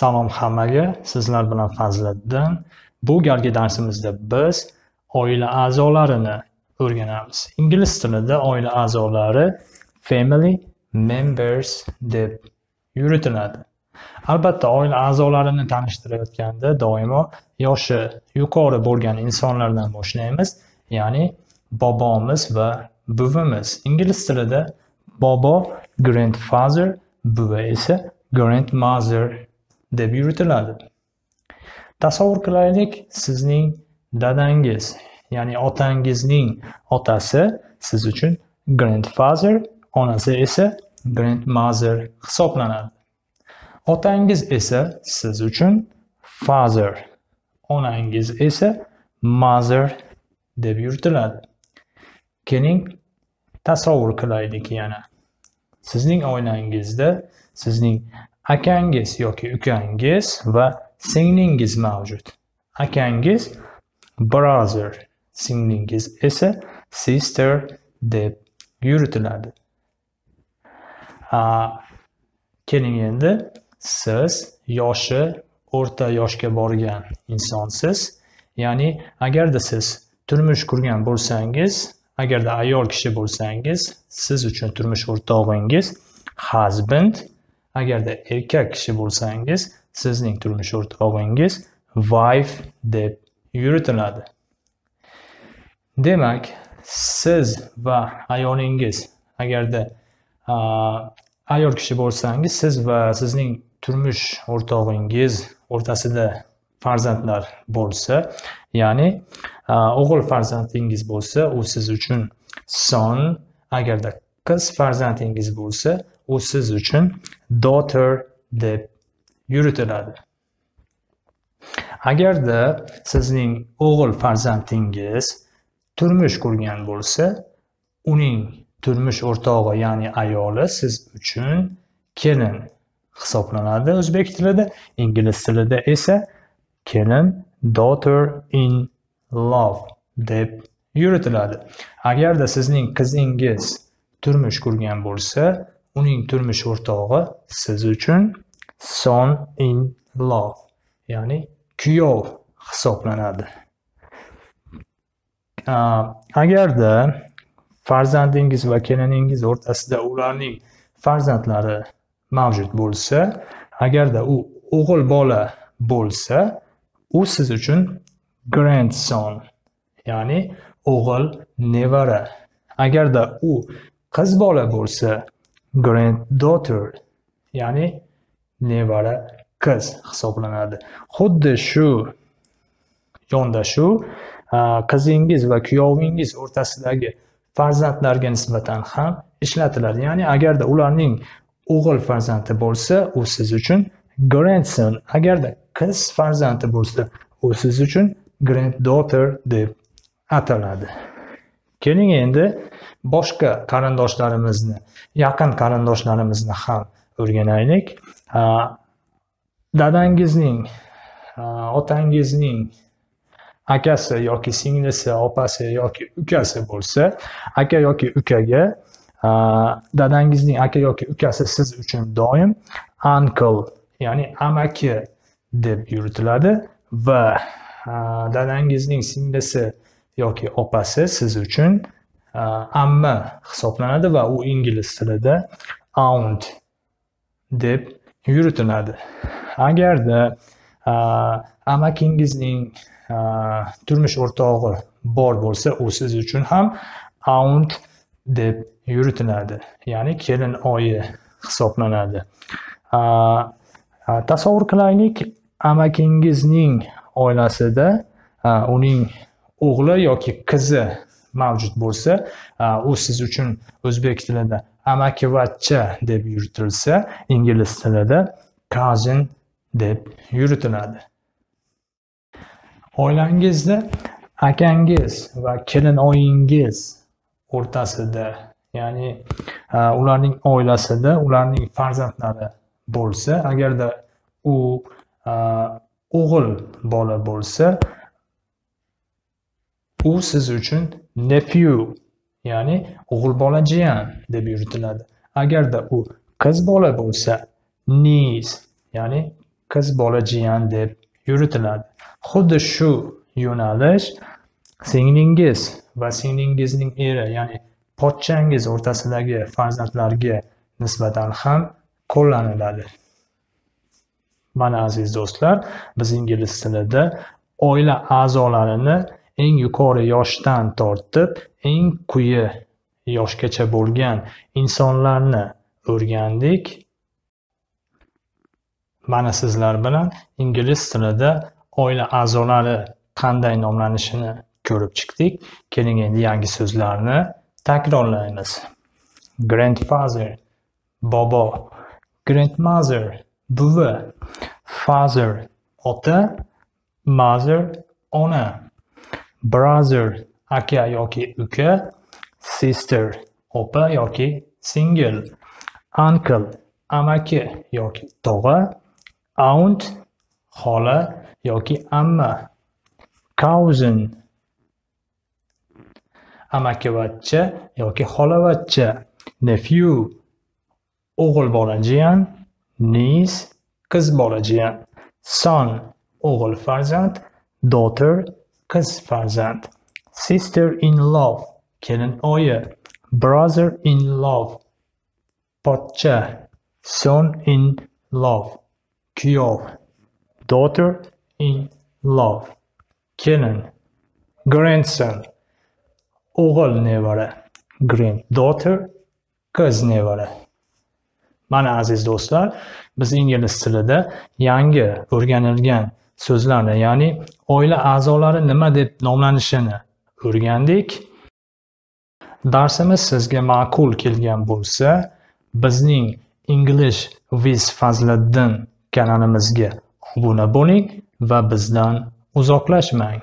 Salom hammaga, sizlar bilan Fazliddin. Bu galgi darsimizda biz oila a'zolarini o'rganamiz. Ingliz tilida oila a'zolari family members deb yuritiladi. Albatta, oila a'zolarini tanishtirayotganda doimo yoshi yuqori bo'lgan insonlardan boshlaymiz, ya'ni bobomiz va buvimiz. Ingliz tilida bobo grandfather, buva esa grandmother deb yuritiladi. Tasavvur qilaylik, sizning dadangiz, ya'ni otangizning otasi siz uchun grandfather, onasi esa grandmother hisoblanadi. Otangiz esa siz uchun father, onangiz esa mother deb yuritiladi. Keling, tasavvur qilaylik yana. Sizning oilangizda sizning akangiz yoki ukangiz va singlingiz mavjud. Akangiz brother, singlingiz esa sister deb yuritiladi. Keling endi siz yoshi o'rta yoshga borgan insonsiz. Ya'ni agarda siz turmush qurgan bo'lsangiz, agarda ayol kishi bo'lsangiz, siz uchun turmush o'rtog'ingiz husband Agarda erkak kishi bo'lsangiz, sizning turmush o'rtog'ingiz wife deb yuritiladi. Demak, siz va ayolingiz agarda ayol kishi bo'lsangiz, siz va sizning turmush o'rtog'ingiz o'rtasida farzandlar bo'lsa, ya'ni o'g'il farzandingiz bo'lsa, u siz uchun son, agarda qiz farzandingiz bo'lsa, u siz uchun daughter deb yuritiladi. Agarda sizning o'g'il farzandingiz turmush qurgan bo'lsa, uning turmush o'rtog'i, ya'ni ayoli siz uchun kelin hisoblanadi o'zbek tilida, ingliz tilida esa kelin daughter in love deb yuritiladi. Agarda sizning qizingiz turmush qurgan bo'lsa, uning turmush o'rtog'i siz uchun son in law ya'ni kuyov hisoblanadi. Agarda farzandingiz va keliningiz o'rtasida ularning farzandlari mavjud bo'lsa, agarda u o'g'il bola bo'lsa, u siz uchun grandson, ya'ni o'g'il nevara. Agarda u qiz bola bo'lsa, granddaughter ya'ni nevara qiz hisoblanadi. Xuddi shu yondashuv qizingiz va kuyovingiz o'rtasidagi farzandlarga nisbatan ham ishlatiladi. Ya'ni agarda ularning o'g'il farzandi bo'lsa, u siz uchun grandson, agarda qiz farzandi bo'lsa, u siz uchun granddaughter deb ataladi. Keling endi boshqa qarindoshlarimizni, yaqin qarindoshlarimizni ham o'rganaylik. Dadangizning, otangizning akasi yoki singlisi, opasi yoki ukasi bo'lsa, aka yoki ukaga dadangizning aka yoki ukasi siz uchun doim uncle, ya'ni amaki deb yuritiladi va dadangizning singlisi yoki opasi siz uchun e, amma hisoblanadi va u ingliz tilida aunt deb yuritiladi. Agarda e, amakingizning e, turmush o'rtog'i bor bo'lsa, u siz uchun ham aunt deb yuritiladi. Ya'ni kelin oyi hisoblanadi. Tasavvur qilaylik, amakingizning oilasida uning o'g'li yoki qizi mavjud bo'lsa u siz uchun o'zbek tilida amakivachcha deb yuritilsa ingliz tilida cousin deb yuritiladi. Oilangizda akangiz va kelin oyingiz o'rtasida ya'ni ularning oilasida ularning farzandlari bo'lsa agarda u o'g'il bola bo'lsa u siz uchun nephew ya'ni o'g'il bola jiyan deb yuritiladi. Agarda u qiz bola bo'lsa niece ya'ni qiz bola jiyan deb yuritiladi. Xuddi shu yo'nalish singlingiz va singlingizning eri ya'ni pochchangiz o'rtasidagi farzandlarga nisbatan ham qo'llaniladi. Mana aziz do'stlar biz ingliz tilida oila a'zolarini eng yuqori yoshdan tortib eng quyi yoshgacha bo'lgan insonlarni o'rgandik. Mana sizlar bilan ingliz tilida oila a'zolari qanday nomlanishini ko'rib chiqdik. Keling endi yangi so'zlarni takrorlaymiz. Grandfather bobo. Grandmother buvi. Father ota. Mother ona. Brother aka yoki uka sister opa yoki singil uncle amaki yoki tog'a aunt xola yoki amma cousin amakivachcha yoki xolavachcha nephew o'g'il bola jiyan niece qiz bola jiyan son o'g'il farzand daughter qiz farzand sister in law kelin oyi brother in law pochcha son in law kuyov daughter in law kelin grandson o'g'il nevara granddaughter qiz nevara. Mana aziz do'stlar biz ingliz tilida yangi o'rganilgan so'zlarni ya'ni oila a'zolari nima deb nomlanishini o'rgandik. Darsimiz sizga ma'qul kelgan bo'lsa bizning english with fazliddin kanalimizga obuna bo'ling va bizdan uzoqlashmang.